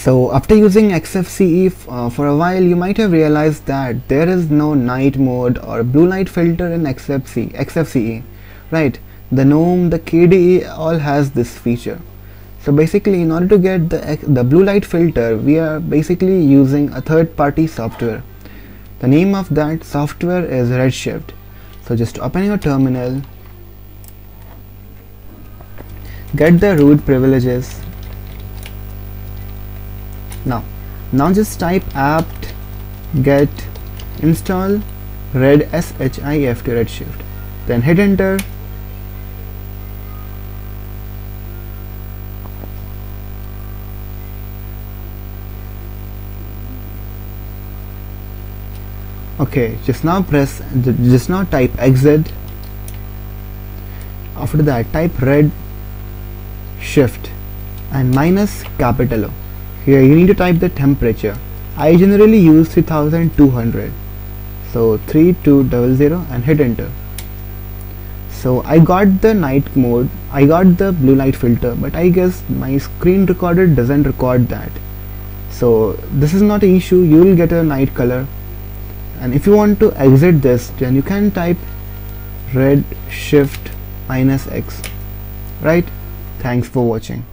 So after using XFCE uh, for a while you might have realized that there is no night mode or blue light filter in XFCE, XFCE right? The GNOME, the KDE all has this feature. So basically in order to get the, the blue light filter we are basically using a third party software. The name of that software is Redshift. So just open your terminal. Get the root privileges now now just type apt get install red shift redshift. Then hit enter. Okay just now press just now type exit after that type red shift and minus capital O here you need to type the temperature. I generally use 3200 so 3200 and hit enter. So I got the night mode. I got the blue light filter but I guess my screen recorder doesn't record that. So this is not an issue. You will get a night color. And if you want to exit this then you can type red shift minus x. Right? Thanks for watching